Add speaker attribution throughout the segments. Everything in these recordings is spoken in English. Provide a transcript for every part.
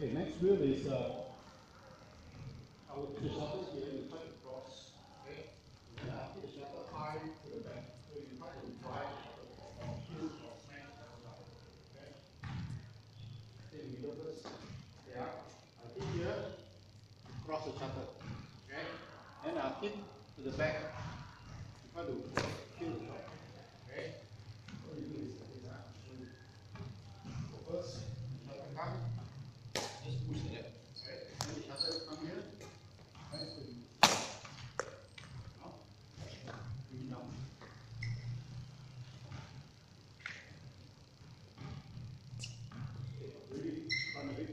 Speaker 1: Okay, next drill is uh, I will put the shuttle here and you try to cross. Okay? And I put the shuttle high to the back. So you try to drive the shuttle or the shuttle. Okay? Then we do this. Yeah. I hit here, cross the shuttle. Okay? And I hit to the back. You try to kill the shuttle. Okay? What you do this. ah. So you- so first, the shuttle come. Just push it up. Right? Then the shutter come here. Right? So you now, bring it down. Okay, ready? Run a bit.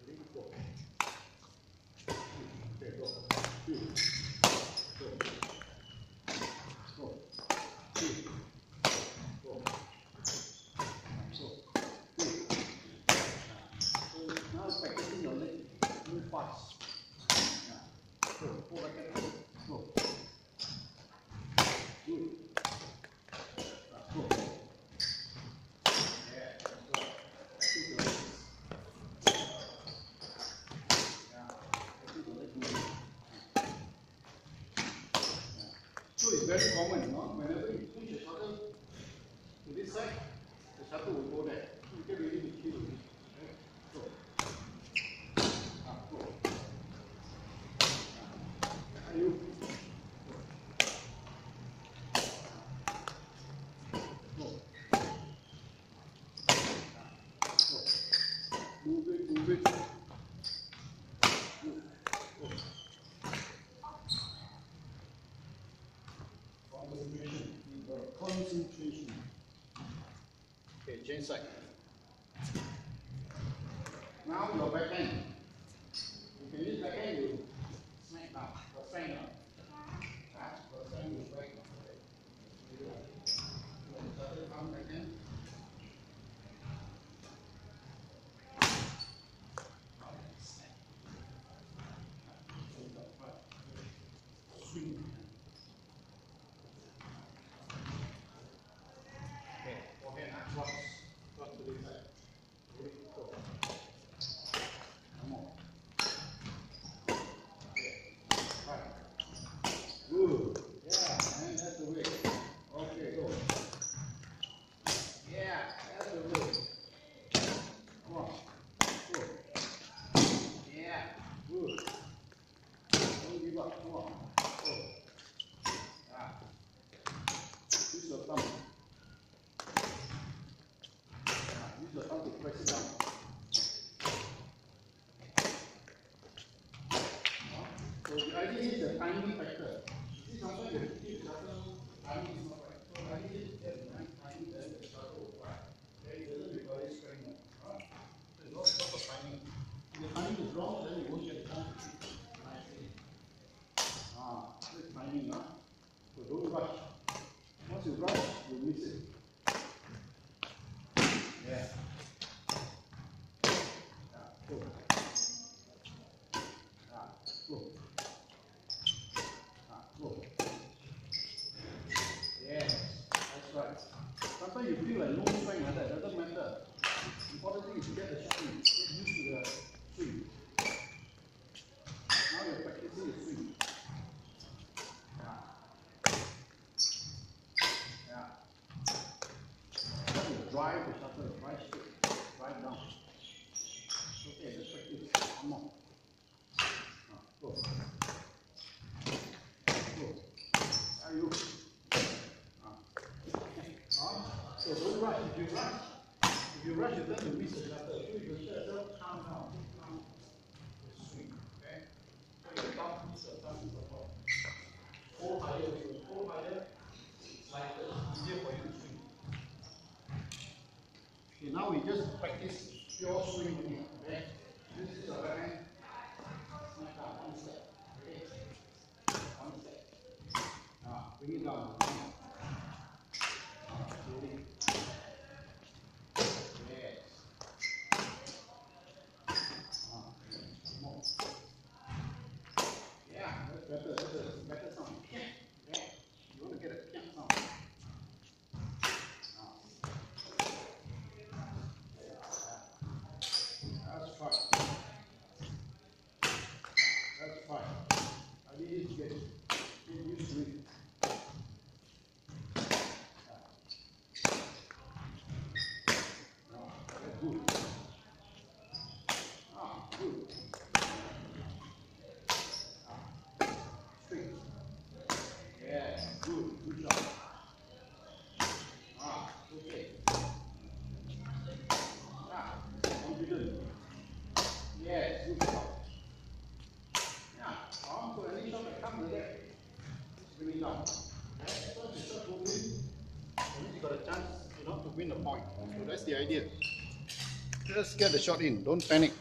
Speaker 1: Ready? Go. Okay, go. Two. Go. Go. Two. Go. So, two. So now it's practicing your leg. Move fast. Yeah. Go. Go back and go. Go. Good. Yeah, Go. Yeah. Go. Practice your legs. Yeah. Practice your leg movement. Yeah. So it's very common, you know, whenever you push the shuttle to this side, the shuttle will go there. So you get ready to kill it. Okay? Go. Ah, go. Ah, you. Go. Ah, go. Move it, move it. Move. Go. Concentration. Concentration. Okay, change side. Now your back hand. You can use back hand to smack down, or strength down. Ah, or strength to come. Now down, right. Swing. Okay, forehand, ah, cross, cross to this side. Ready, go. Come on. Okay, right. Good. Yeah, and that's the way. Okay, go. Yeah, that's the way. Come on. Go. Yeah, good. Don't give up. Come on. Go. Yeah. Use your thumb. Ah, Use your thumb to press it down. Ah, So the idea is the timing factor. You see sometimes you keep shuttle, timing is not right. So the idea is get the right timing, then the shuttle will fly. Okay, it doesn't require strength. ah. So it's not because of timing. If the timing is wrong, then you won't get the chance to shoot nicely. Ah, this timing, ah. So don't rush. Once you rush, you miss it. Yeah. Yeah, go. Yeah, go. Ah, go. Yes, that's right. Sometimes you feel like no strength like that, doesn't matter. Important thing is to get the shot in, get used to the swing. Now you're practicing the swing. Yeah. Yeah. Try to drive the shuttle, drive straight, drive down. Okay, let's practice. Come on. Ah, go. Go. Are you? Ah. Ah, So don't rush. If you rush, if you rush, you're going to miss the shuttle. So you should just calm down. Okay? So to swing. Okay, now we just practice pure swing. Okay? This is the right hand. One. Okay? One. Ah, bring it down. Come on. Ah, slowly. Yes. Ah, come on. Yeah, that's better. That's a better sound. Okay? You want to get a pian sound. Ah. good. Ah, good. Ah, straight. Yeah, good, good job. Ah, okay. Ah, confident. Yes, good job. Yeah, arm to any shot that comes with it. It down. So. At least you got a chance, you know, to win the point. So that's the idea. Just get the shot in. Don't panic.